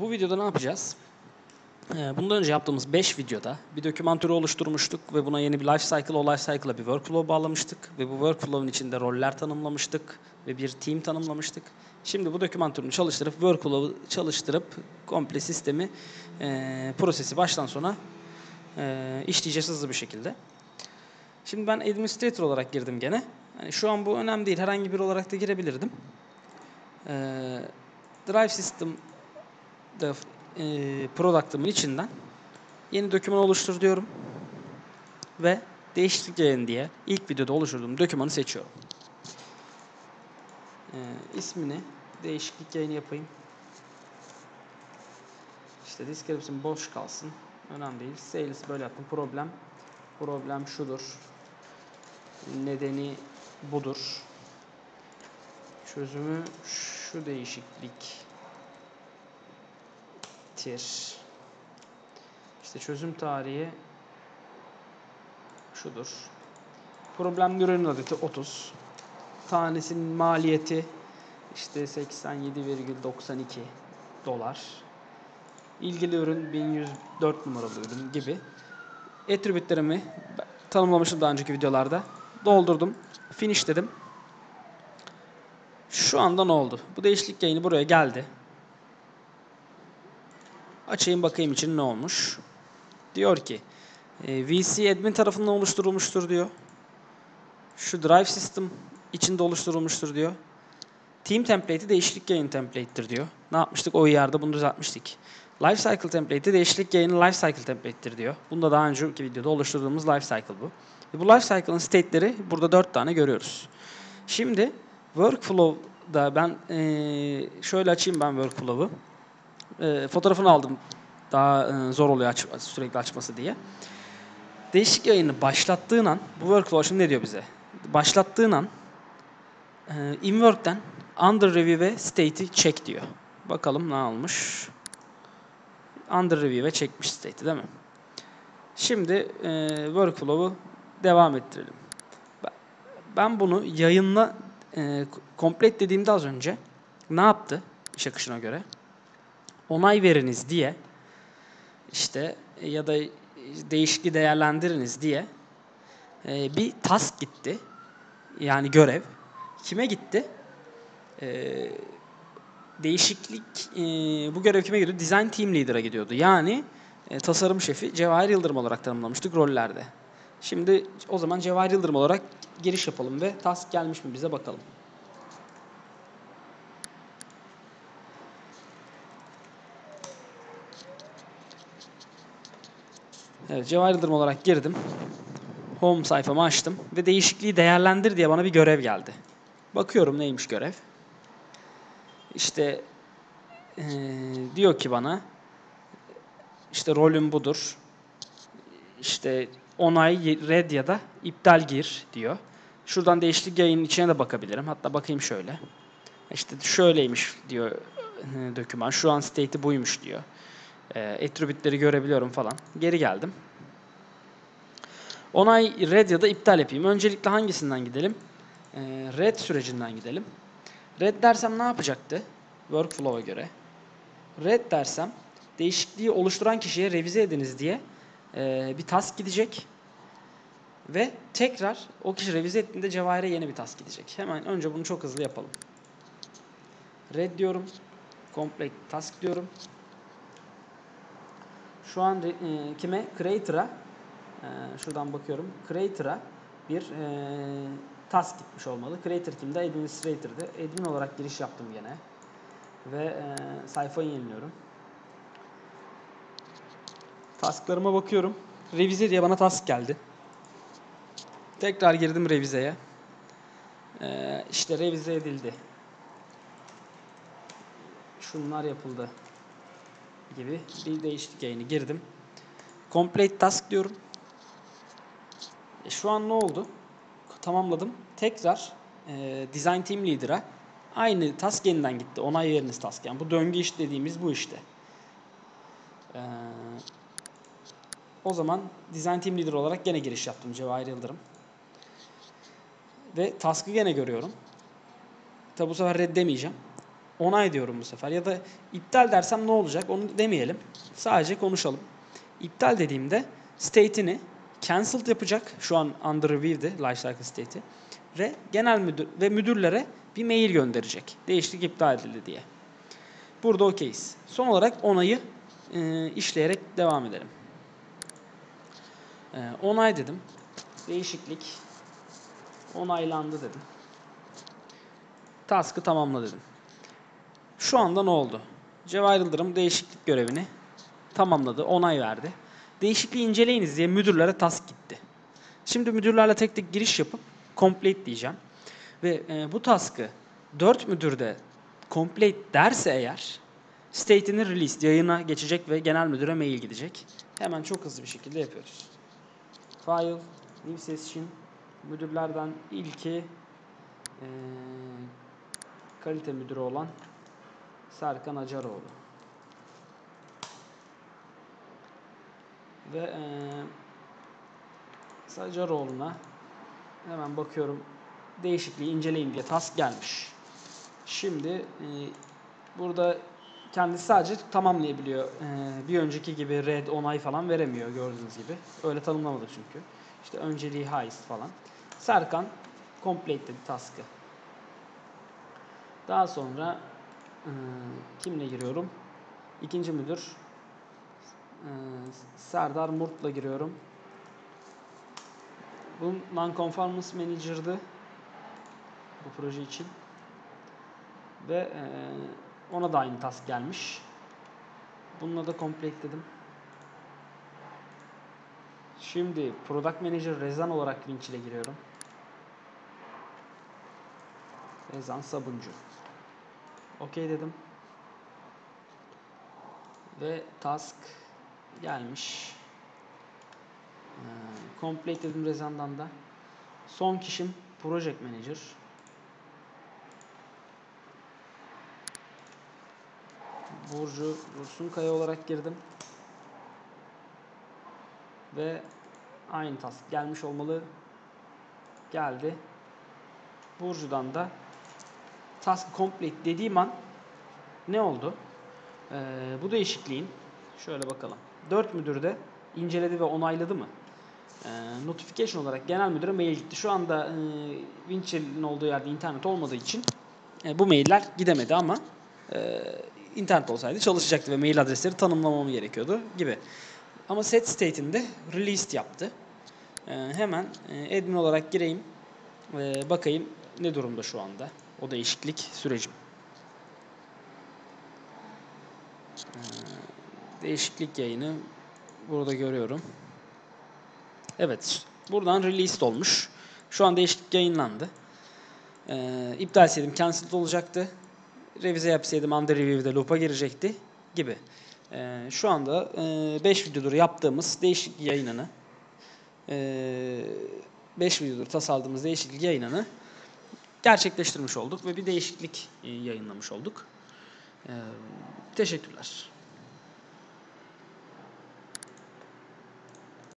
Bu videoda ne yapacağız? Ee, Bundan önce yaptığımız 5 videoda bir doküman türü oluşturmuştuk ve buna yeni bir life cycle, o life cycle'a bir workflow bağlamıştık ve bu workflow'un içinde roller tanımlamıştık ve bir team tanımlamıştık. Şimdi bu doküman türünü çalıştırıp, workflow'u çalıştırıp komple sistemi, e, prosesi baştan sona e, işleyeceğiz hızlı bir şekilde. Şimdi ben administrator olarak girdim gene. Yani şu an bu önemli değil. Herhangi biri olarak da girebilirdim. Ee, Drive System e, product'ımın içinden yeni doküman oluştur diyorum. Ve değişiklik yayın diye ilk videoda oluşturduğum dokümanı seçiyorum. Ee, ismini değişiklik yayını yapayım. İşte description boş kalsın. Önemli değil. Sales böyle yaptım. Problem. Problem şudur. Nedeni budur. Çözümü şu değişikliktir. İşte çözüm tarihi şudur. Problemli ürün adeti 30. Tanesinin maliyeti işte 87,92 dolar. İlgili ürün 1104 numaralı ürün gibi. Attribute'lerimi tanımlamıştım daha önceki videolarda. Doldurdum. Finish dedim. Şu anda ne oldu? Bu değişiklik yayını buraya geldi. Açayım bakayım için ne olmuş. Diyor ki e, VC admin tarafından oluşturulmuştur diyor. Şu drive system içinde oluşturulmuştur diyor. Team template'i değişiklik yayın template'tir diyor. Ne yapmıştık? O yerde bunu düzeltmiştik. Lifecycle template'i değişiklik yayını lifecycle template'tir diyor. Bunu da daha önceki videoda oluşturduğumuz lifecycle bu. E bu lifecycle'ın state'leri burada dört tane görüyoruz. Şimdi workflow'da ben eee, şöyle açayım ben workflow'u. Eee, fotoğrafını aldım. Daha eee, zor oluyor aç, sürekli açması diye. Değişik yayını başlattığın an, bu workflow şimdi ne diyor bize? Başlattığın an eee inwork'ten under review ve state'i check diyor. Bakalım ne almış. Under review ve çekmiş state'i değil mi? Şimdi eee workflow'u devam ettirelim. Ben bunu yayınla e, complete dediğimde az önce ne yaptı iş akışına göre? Onay veriniz diye işte ya da değişikliği değerlendiriniz diye e, bir task gitti. Yani görev. Kime gitti? E, değişiklik e, bu görev kime gidiyordu? Design Team Leader'a gidiyordu. Yani e, tasarım şefi Cevahir Yıldırım olarak tanımlamıştık rollerde. Şimdi o zaman Cevahir Yıldırım olarak giriş yapalım ve task gelmiş mi bize bakalım. Evet, Cevahir Yıldırım olarak girdim. Home sayfamı açtım ve değişikliği değerlendir diye bana bir görev geldi. Bakıyorum neymiş görev. İşte eee, diyor ki bana işte rolüm budur. İşte onay, red ya da iptal gir diyor. Şuradan değişiklik yayının içine de bakabilirim. Hatta bakayım şöyle. İşte şöyleymiş diyor doküman. Şu an state'i buymuş diyor. E, attribute'leri görebiliyorum falan. Geri geldim. Onay red ya da iptal yapayım. Öncelikle hangisinden gidelim? E, red sürecinden gidelim. Red dersem ne yapacaktı? Workflow'a göre. Red dersem değişikliği oluşturan kişiye revize ediniz diye e, bir task gidecek. Ve tekrar o kişi revize ettiğinde Cevahir'e yeni bir task gidecek. Hemen önce bunu çok hızlı yapalım. Red diyorum. Complete task diyorum. Şu an e, kime? Creator'a e, şuradan bakıyorum. Creator'a bir e, task gitmiş olmalı. Creator kimde? Administrator'dı. Admin olarak giriş yaptım gene. Ve e, sayfayı yeniliyorum. Tasklarıma bakıyorum. Revize diye bana task geldi. Tekrar girdim revizeye. Ee, işte revize edildi. Şunlar yapıldı gibi bir değişiklik yayını girdim. Complete task diyorum. E, şu an ne oldu? Tamamladım. Tekrar e, Design Team Leader'a aynı task yeniden gitti. Onay veriniz task. Yani bu döngü iş dediğimiz bu işte. Ee, o zaman Design Team Leader olarak gene giriş yaptım Cevahir Yıldırım. Ve task'ı gene görüyorum. Tabi bu sefer reddemeyeceğim. Onay diyorum bu sefer. Ya da iptal dersem ne olacak onu demeyelim. Sadece konuşalım. İptal dediğimde state'ini cancelled yapacak. Şu an under review'di lifecycle state'i. Ve genel müdür ve müdürlere bir mail gönderecek. Değişiklik iptal edildi diye. Burada okeyiz. Son olarak onayı e, işleyerek devam edelim. E, onay dedim. Değişiklik onaylandı dedim. Task'ı tamamla dedim. Şu anda ne oldu? Cevahir Yıldırım değişiklik görevini tamamladı, onay verdi. Değişikliği inceleyiniz diye müdürlere task gitti. Şimdi müdürlerle tek tek giriş yapıp complete diyeceğim. Ve e, bu task'ı 4 müdür de complete derse eğer state'ini release yayına geçecek ve genel müdüre mail gidecek. Hemen çok hızlı bir şekilde yapıyoruz. File, new session, müdürlerden ilki e, kalite müdürü olan Serkan Acaroğlu. Ve e, Acaroğlu'na hemen bakıyorum değişikliği inceleyin diye task gelmiş. Şimdi e, burada kendisi sadece tamamlayabiliyor. E, bir önceki gibi red, onay falan veremiyor gördüğünüz gibi. Öyle tanımlamadık çünkü. İşte önceliği highest falan. Serkan complete dedi task'ı. Daha sonra e, kimle giriyorum? İkinci müdür e, Serdar Murt'la giriyorum. Bu non-conformance manager'dı bu proje için. Ve e, ona da aynı task gelmiş. Bununla da complete dedim. Şimdi Product Manager Rezan olarak Lynch ile giriyorum. Rezan Sabuncu. Okey dedim. Ve task gelmiş. Ee, complete dedim Rezan'dan da. Son kişim Project Manager. Burcu Dursun Kaya olarak girdim. Ve aynı task gelmiş olmalı. Geldi. Burcu'dan da task complete dediğim an ne oldu? Ee, bu değişikliğin şöyle bakalım. 4 müdür de inceledi ve onayladı mı? Ee, notification olarak genel müdüre mail gitti. Şu anda e, Winchell'in olduğu yerde internet olmadığı için e, bu mailler gidemedi ama e, internet olsaydı çalışacaktı ve mail adresleri tanımlamam gerekiyordu gibi. Ama set state'inde released yaptı. E, hemen e, admin olarak gireyim ve bakayım ne durumda şu anda o değişiklik sürecim. Değişiklik yayını burada görüyorum. Evet, buradan released olmuş. Şu an değişiklik yayınlandı. Ee, iptal etseydim cancelled olacaktı. Revize yapsaydım under review'de loop'a girecekti gibi. Ee, şu anda 5 e, videodur yaptığımız değişiklik yayınını 5 e, videodur tasarladığımız değişiklik yayınını gerçekleştirmiş olduk ve bir değişiklik e, yayınlamış olduk. Ee, teşekkürler.